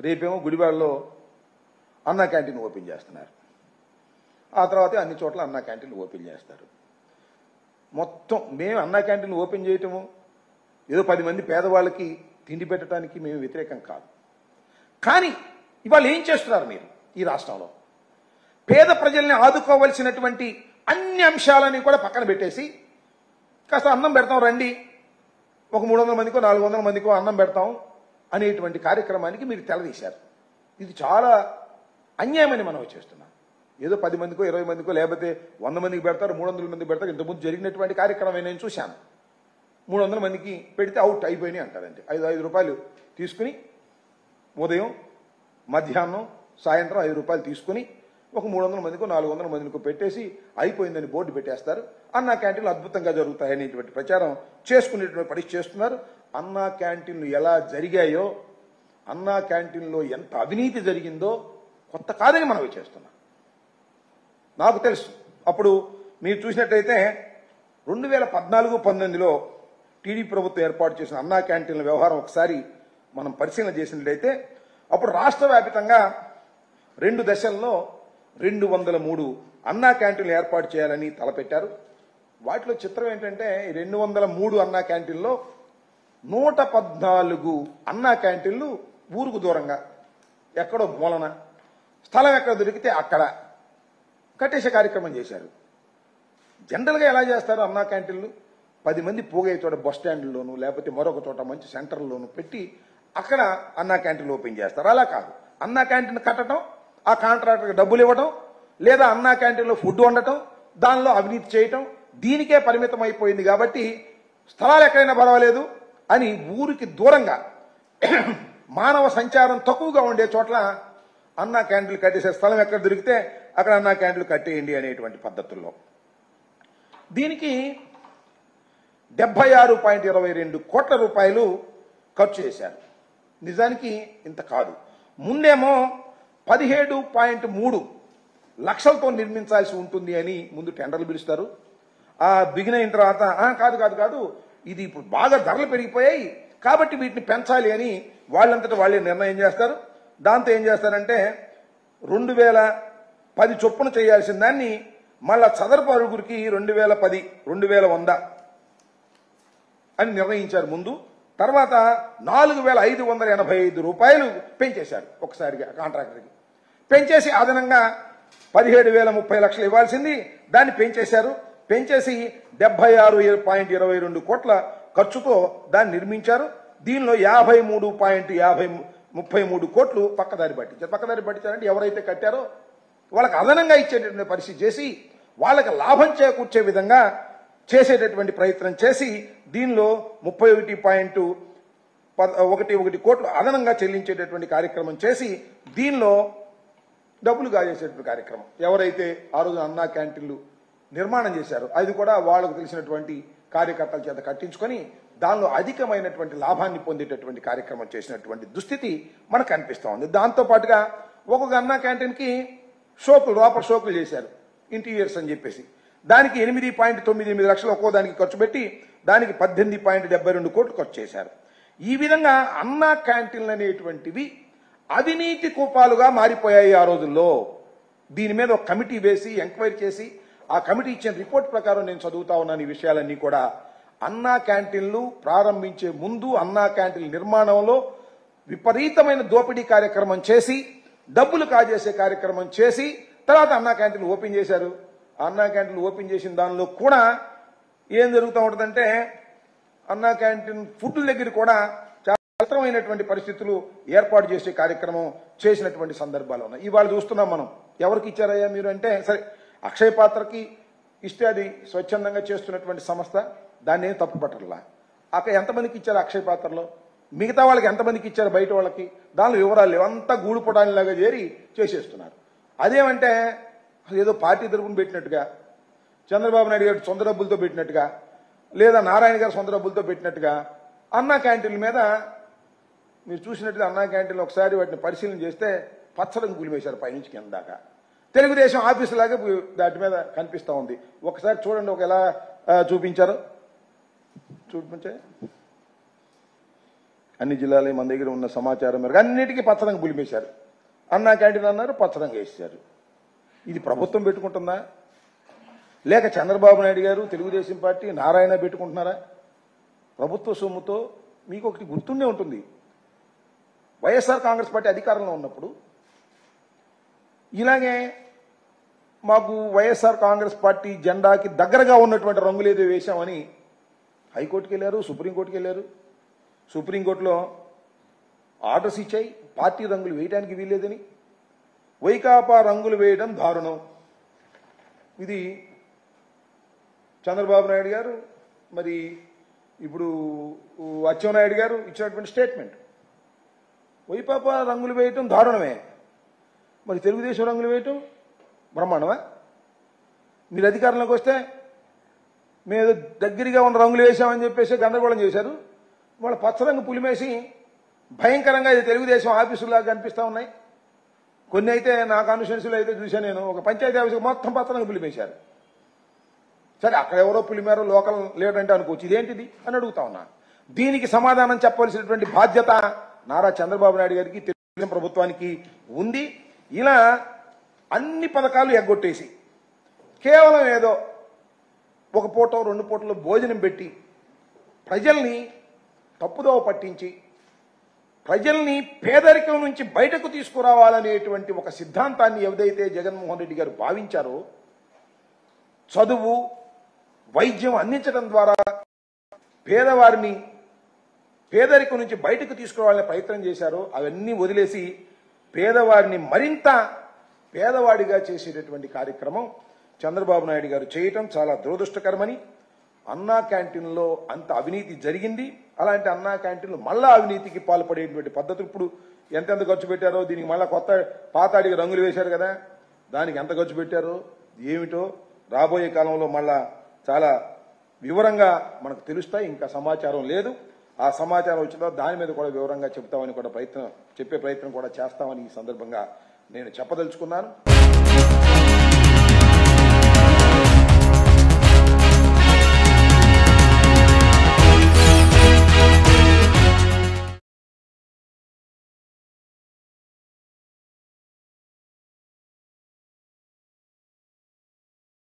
రేపేమో గుడివాడలో అన్నా canteen open చేస్తున్నారు. ఆ తర్వాత అన్ని చోట్ల అన్నా క్యాంటీన్ ఓపెన్ చేస్తారు. మొత్తం మేము అన్నా క్యాంటీన్ ఓపెన్ చేయటము ఏదో పది మంది పేదవాళ్ళకి తిండి పెట్టడానికి మేము వ్యతిరేకం కాదు. కానీ ఇవాళ ఏం చేస్తున్నారు మీరు ఈ రాష్ట్రంలో? పేద ప్రజల్ని ఆదుకోవలసినటువంటి అన్ని అంశాలని కూడా పక్కన పెట్టేసి కాస్త అన్నం పెడతాం రండి. ఒక మూడు వందల మందికో నాలుగు వందల మందికో అన్నం పెడతాం. అనేటువంటి కార్యక్రమానికి మీరు తెలదీశారు ఇది చాలా అన్యాయమని మనం చేస్తున్నాం. ఏదో పది మందికో ఇరవై మందికో లేకపోతే వంద మందికి పెడతారు మూడు వందల మందికి పెడతారు ఇంతకుముందు జరిగినటువంటి కార్యక్రమం నేను చూశాను. మూడు వందల మందికి పెడితే అవుట్ అయిపోయినాయి అంటారండి. ఐదు ఐదు రూపాయలు తీసుకుని ఉదయం మధ్యాహ్నం సాయంత్రం ఐదు రూపాయలు తీసుకుని ఒక మూడు వందల మందికో నాలుగు వందల మందికో పెట్టేసి అయిపోయిందని బోర్డు పెట్టేస్తారు. అన్న క్యాంటీన్లు అద్భుతంగా జరుగుతాయనేటువంటి ప్రచారం చేసుకునేటువంటి పరిస్థితి చేస్తున్నారు. అన్నా క్యాంటీన్లు ఎలా జరిగాయో అన్నా క్యాంటీన్లో ఎంత అవినీతి జరిగిందో కొత్త కాదని మనం చేస్తున్నాం. నాకు తెలుసు. అప్పుడు మీరు చూసినట్టయితే రెండు వేల పద్నాలుగు పంతొమ్మిదిలో టీడీ ప్రభుత్వం ఏర్పాటు చేసిన అన్నా క్యాంటీన్ల వ్యవహారం ఒకసారి మనం పరిశీలన చేసినట్లయితే అప్పుడు రాష్ట్ర వ్యాప్తంగా రెండు దశల్లో రెండు వందల మూడు అన్నా క్యాంటీన్లు ఏర్పాటు చేయాలని తలపెట్టారు. వాటిలో చిత్రం ఏంటంటే రెండు వందల మూడు అన్నా క్యాంటీన్లో నూట పద్నాలుగు అన్నా క్యాంటీన్లు ఊరుకు దూరంగా. ఎక్కడో మూలన. స్థలం ఎక్కడ దొరికితే అక్కడ. కట్టేసే కార్యక్రమం చేశారు. జనరల్గా ఎలా చేస్తారు అన్నా క్యాంటీన్లు? పది మంది పోగే చోట బస్ స్టాండ్లోను లేకపోతే మరొక చోట మంచి సెంటర్లోను పెట్టి అక్కడ అన్నా క్యాంటీన్లు ఓపెన్ చేస్తారు. అలా కాదు. అన్నా క్యాంటీన్ కట్టడం ఆ కాంట్రాక్టర్కి డబ్బులు ఇవ్వడం లేదా అన్నా క్యాంటీన్లో ఫుడ్ వండటం దానిలో అవినీతి చేయటం దీనికే పరిమితం అయిపోయింది కాబట్టి స్థలాలు ఎక్కడైనా పర్వాలేదు. అని ఊరికి దూరంగా మానవ సంచారం తక్కువగా ఉండే చోట్ల అన్నా క్యాండిల్ కట్టేసే స్థలం ఎక్కడ దొరికితే అక్కడ అన్నా క్యాండిల్ కట్టేయండి అనేటువంటి పద్ధతుల్లో. దీనికి డెబ్బై ఆరు పాయింట్ ఇరవై రెండు కోట్ల రూపాయలు ఖర్చు చేశారు. నిజానికి ఇంత కాదు. ముందేమో పదిహేడు పాయింట్ మూడు లక్షలతో నిర్మించాల్సి ఉంటుంది అని ముందు టెండర్లు పిలుస్తారు. ఆ బిగిన అయిన తర్వాత "ఆ, కాదు కాదు కాదు ఇది ఇప్పుడు బాగా ధరలు పెరిగిపోయాయి. కాబట్టి వీటిని పెంచాలి అని వాళ్ళంతటా వాళ్ళే నిర్ణయం చేస్తారు. దాంతో ఏం చేస్తారంటే రెండు వేల పది చొప్పున చేయాల్సిన దాన్ని మళ్ళా చదరపు అరుగురికి రెండు వేల పది రెండు వేల వంద అని నిర్ణయించారు ముందు. తర్వాత నాలుగు వేల ఐదు వందల ఎనభై ఐదు రూపాయలు పెంచేశారు ఒకసారిగా కాంట్రాక్టర్కి. పెంచేసి అదనంగా పదిహేడు వేల ముప్పై లక్షలు ఇవ్వాల్సింది. దాన్ని పెంచేశారు. పెంచేసి డెబ్బై ఆరు పాయింట్ ఇరవై రెండు కోట్ల ఖర్చుతో దాన్ని నిర్మించారు. దీనిలో యాభై మూడు పాయింట్ యాభై ముప్పై మూడు కోట్లు పక్కదారి పట్టించారు. పక్కదారి పట్టించారంటే ఎవరైతే కట్టారో వాళ్ళకి అదనంగా ఇచ్చేటటువంటి పరిస్థితి చేసి వాళ్ళకి లాభం చేకూర్చే విధంగా చేసేటటువంటి ప్రయత్నం చేసి దీనిలో ముప్పై ఒకటి పాయింట్ ఒకటి ఒకటి కోట్లు అదనంగా చెల్లించేటటువంటి కార్యక్రమం చేసి దీనిలో డబ్బులు గాజేసేటువంటి కార్యక్రమం. ఎవరైతే ఆ రోజు అన్నా క్యాంటీన్లు నిర్మాణం చేశారు. అది కూడా వాళ్ళకు తెలిసినటువంటి కార్యకర్తల చేత కట్టించుకొని దానిలో అధికమైనటువంటి లాభాన్ని పొందేటటువంటి కార్యక్రమం చేసినటువంటి దుస్థితి మనకు కనిపిస్తూ ఉంది. దాంతో పాటుగా ఒక్కొక్క అన్నా క్యాంటీన్కి షోకులు లోపల షోకులు చేశారు. ఇంటీరియర్స్ అని చెప్పేసి. దానికి ఎనిమిది పాయింట్ తొమ్మిది ఎనిమిది లక్షలు ఒక్కో దానికి ఖర్చు పెట్టి దానికి పద్దెనిమిది పాయింట్ డెబ్బై రెండు కోట్లు ఖర్చు చేశారు. ఈ విధంగా అన్నా క్యాంటీన్లు అనేటువంటివి అవినీతి కూపాలుగా మారిపోయాయి ఆ రోజుల్లో. దీని మీద ఒక కమిటీ వేసి ఎంక్వైరీ చేసి ఆ కమిటీ ఇచ్చిన రిపోర్ట్ ప్రకారం నేను చదువుతా ఉన్నాను ఈ విషయాలన్నీ కూడా. అన్నా క్యాంటీన్లు ప్రారంభించే ముందు అన్నా క్యాంటీన్ నిర్మాణంలో విపరీతమైన దోపిడీ కార్యక్రమం చేసి డబ్బులు కాజేసే కార్యక్రమం చేసి తర్వాత అన్నా క్యాంటీన్ ఓపెన్ చేశారు. అన్నా క్యాంటీన్ ఓపెన్ చేసిన దానిలో కూడా ఏం జరుగుతూ ఉంటుందంటే అన్నా క్యాంటీన్ ఫుడ్ దగ్గర కూడా చాలా కష్టమైనటువంటి పరిస్థితులు ఏర్పాటు చేసే కార్యక్రమం చేసినటువంటి సందర్భాలు ఉన్నాయి. ఇవాళ చూస్తున్నాం మనం. ఎవరికి ఇచ్చారయ్యా మీరు అంటే సరే అక్షయ పాత్రకి ఇస్తే అది స్వచ్ఛందంగా చేస్తున్నటువంటి సంస్థ దాన్ని ఏం తప్పుపట్టర్లా అక్కడ ఎంతమందికి ఇచ్చారు అక్షయ పాత్రలో? మిగతా వాళ్ళకి ఎంతమందికి ఇచ్చారు బయట వాళ్ళకి? దానిలో వివరాలు లేవు. అంతా గూడుపడానిలాగా చేరి చేసేస్తున్నారు. అదేమంటే ఏదో పార్టీ తరపున పెట్టినట్టుగా చంద్రబాబు నాయుడు గారు సొంత డబ్బులతో పెట్టినట్టుగా లేదా నారాయణ గారు సొంత డబ్బులతో పెట్టినట్టుగా అన్నా క్యాంటీన్ల మీద మీరు చూసినట్టుగా అన్నా క్యాంటీన్లు ఒకసారి వాటిని పరిశీలన చేస్తే పచ్చడం గులిమేశారు పైనుంచి కింద దాకా. తెలుగుదేశం ఆఫీసు లాగా దాటి మీద కనిపిస్తూ ఉంది. ఒకసారి చూడండి ఒక ఎలా చూపించారు. చూపించే. అన్ని జిల్లాలే మన దగ్గర ఉన్న సమాచారం మేరకు అన్నిటికీ పచ్చరంగు పులిమేశారు అన్నా క్యాంటీన్ అన్నారు పచ్చరంగు వేసేశారు. ఇది ప్రభుత్వం పెట్టుకుంటుందా? లేక చంద్రబాబు నాయుడు గారు తెలుగుదేశం పార్టీ నారాయణ పెట్టుకుంటున్నారా? ప్రభుత్వ సొమ్ముతో మీకు ఒకటి గుర్తుండే ఉంటుంది. వైఎస్ఆర్ కాంగ్రెస్ పార్టీ అధికారంలో ఉన్నప్పుడు ఇలాగే మాకు వైఎస్ఆర్ కాంగ్రెస్ పార్టీ జెండాకి దగ్గరగా ఉన్నటువంటి రంగులు ఏదో వేశామని హైకోర్టుకి వెళ్ళారు సుప్రీంకోర్టుకి వెళ్ళారు. సుప్రీంకోర్టులో ఆర్డర్స్ ఇచ్చాయి పార్టీ రంగులు వేయడానికి వీల్లేదని. వైకాపా రంగులు వేయడం దారుణం. ఇది చంద్రబాబు నాయుడు గారు మరి ఇప్పుడు అచ్చెన్నాయుడు గారు ఇచ్చినటువంటి స్టేట్మెంట్. వైపాపా రంగులు వేయటం దారుణమే. మరి తెలుగుదేశం రంగులు వేయటం బ్రహ్మాండమా? మీరు అధికారంలోకి వస్తే మేము దగ్గరగా ఉన్న రంగులు వేసామని చెప్పేసి గందరగోళం చేశారు. వాళ్ళ పచ్చరంగు పులిమేసి భయంకరంగా ఇది తెలుగుదేశం ఆఫీసులాగా కనిపిస్తా ఉన్నాయి. కొన్ని అయితే నాకు కాన్స్టిట్యున్సీలో అయితే చూశాను నేను. ఒక పంచాయతీ ఆఫీసు మొత్తం పచ్చరంగు పులిమేశారు. సరే అక్కడ ఎవరో పులిమేరో లోకల్ లేడంటే అనుకోవచ్చు. ఇదేంటిది అని అడుగుతా ఉన్నా. దీనికి సమాధానం చెప్పవలసినటువంటి బాధ్యత నారా చంద్రబాబు నాయుడు గారికి తెలుగుదేశం ప్రభుత్వానికి ఉంది. ఇలా అన్ని పథకాలు ఎగ్గొట్టేసి కేవలం ఏదో ఒక పూట రెండు పూటలో భోజనం పెట్టి ప్రజల్ని తప్పుదోవ పట్టించి ప్రజల్ని పేదరికం నుంచి బయటకు తీసుకురావాలనేటువంటి ఒక సిద్ధాంతాన్ని ఏదైతే జగన్మోహన్ రెడ్డి గారు భావించారో చదువు వైద్యం అందించడం ద్వారా పేదవారిని పేదరికం నుంచి బయటకు తీసుకురావాలనే ప్రయత్నం చేశారో అవన్నీ వదిలేసి పేదవారిని మరింత పేదవాడిగా చేసేటటువంటి కార్యక్రమం చంద్రబాబు నాయుడు గారు చేయటం చాలా దురదృష్టకరమని అన్నా క్యాంటీన్లో అంత అవినీతి జరిగింది. అలాంటి అన్నా క్యాంటీన్లు మళ్ళా అవినీతికి పాల్పడేటువంటి పద్ధతులు ఇప్పుడు ఎంతెంత ఖర్చు పెట్టారో దీనికి మళ్ళా కొత్త పాతాడికి రంగులు వేశారు కదా. దానికి ఎంత ఖర్చు పెట్టారో ఏమిటో రాబోయే కాలంలో మళ్ళా చాలా వివరంగా మనకు తెలుస్తాయి. ఇంకా సమాచారం లేదు. ఆ సమాచారం వచ్చిన తర్వాత దాని మీద కూడా వివరంగా చెప్తామని కూడా ప్రయత్నం చెప్పే ప్రయత్నం కూడా చేస్తామని ఈ సందర్భంగా నేను చెప్పదలుచుకున్నాను.